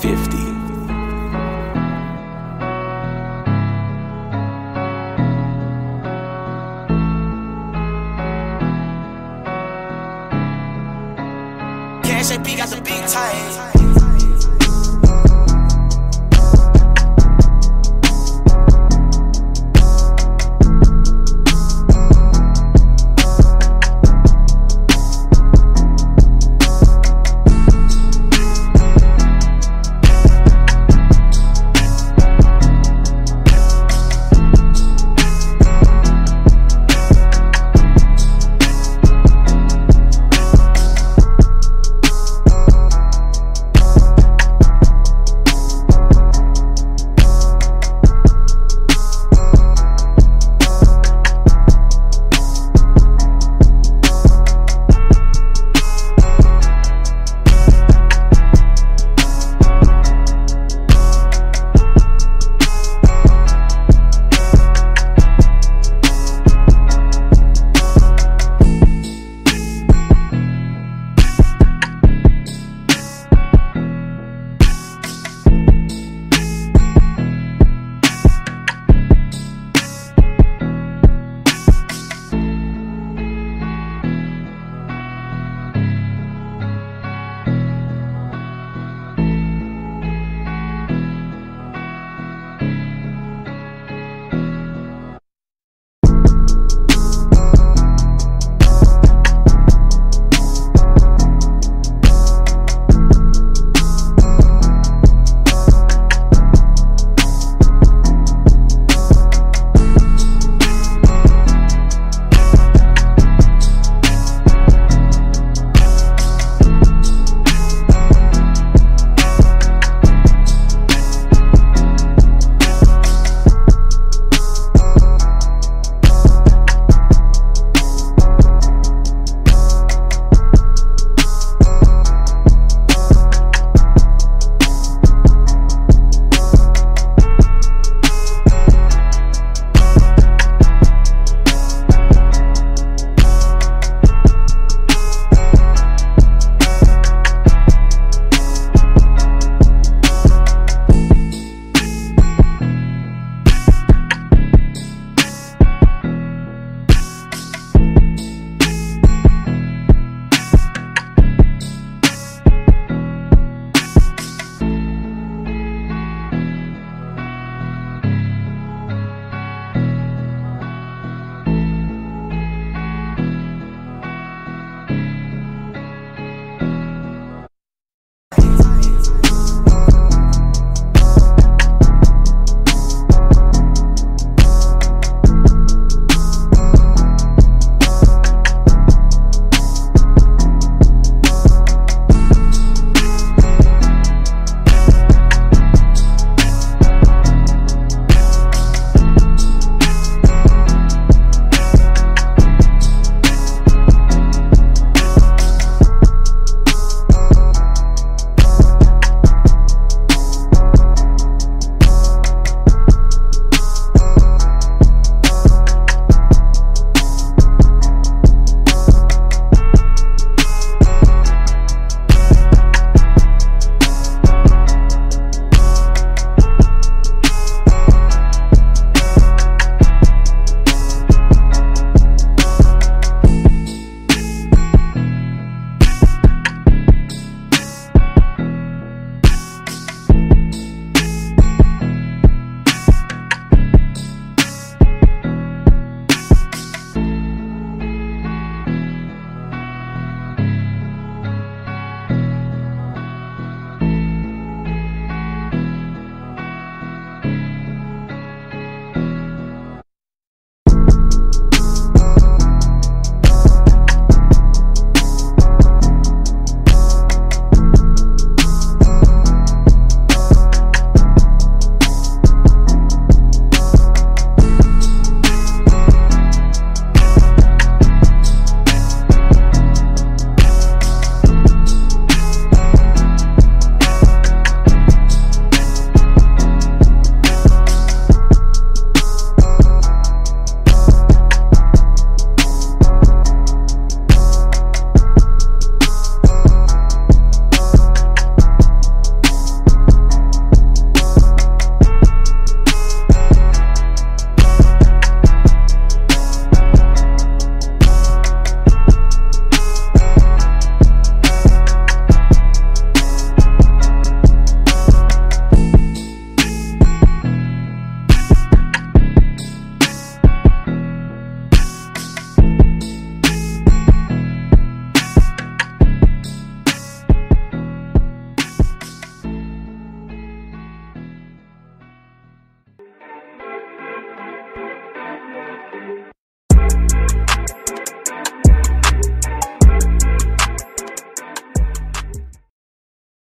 50. Cash AP got the big tight.